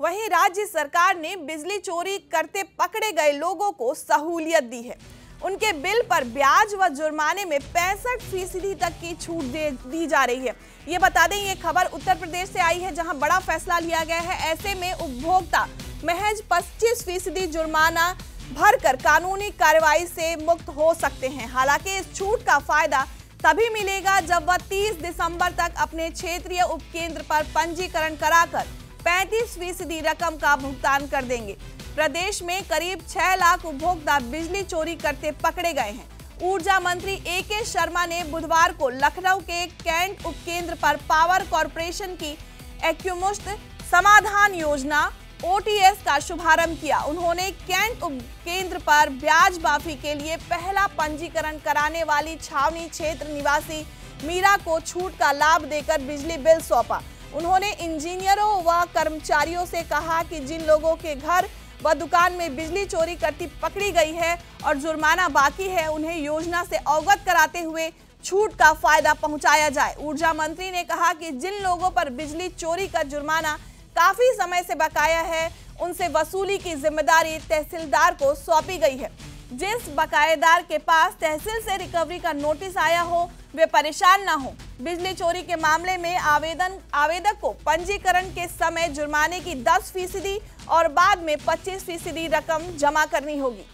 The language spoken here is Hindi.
वहीं राज्य सरकार ने बिजली चोरी करते पकड़े गए लोगों को सहूलियत दी है। उनके बिल पर ब्याज व जुर्माने में पैंसठ फ़ीसदी तक की छूट दे दी जा रही है। ये बता दें, ये खबर उत्तर प्रदेश से आई है, जहाँ बड़ा फैसला लिया गया है। ऐसे में उपभोक्ता महज 25 फ़ीसदी जुर्माना भरकर कानूनी कार्रवाई से मुक्त हो सकते हैं। हालाँकि इस छूट का फ़ायदा तभी मिलेगा जब वह 30 दिसंबर तक अपने क्षेत्रीय उपकेंद्र पर पंजीकरण कराकर 35 फ़ीसदी रकम का भुगतान कर देंगे। प्रदेश में करीब 6 लाख उपभोक्ता बिजली चोरी करते पकड़े गए हैं। ऊर्जा मंत्री ए के शर्मा ने बुधवार को लखनऊ के कैंट उपकेंद्र पर पावर कॉरपोरेशन की एक्यूमुश्त समाधान योजना, ओटीएस का शुभारंभ किया। उन्होंने कैंट उपकेंद्र पर ब्याज माफ़ी के लिए पहला पंजीकरण कराने वाली छावनी क्षेत्र निवासी मीरा को छूट का लाभ देकर बिजली बिल सौंपा। उन्होंने इंजीनियरों व कर्मचारियों से कहा कि जिन लोगों के घर व दुकान में बिजली चोरी करती पकड़ी गई है और जुर्माना बाकी है, उन्हें योजना से अवगत कराते हुए छूट का फ़ायदा पहुँचाया जाए। ऊर्जा मंत्री ने कहा कि जिन लोगों पर बिजली चोरी का जुर्माना काफ़ी समय से बकाया है, उनसे वसूली की ज़िम्मेदारी तहसीलदार को सौंपी गई है। जिस बकायेदार के पास तहसील से रिकवरी का नोटिस आया हो वे परेशान ना हो। बिजली चोरी के मामले में आवेदन, आवेदक को पंजीकरण के समय जुर्माने की 10 फ़ीसदी और बाद में 25 फ़ीसदी रकम जमा करनी होगी।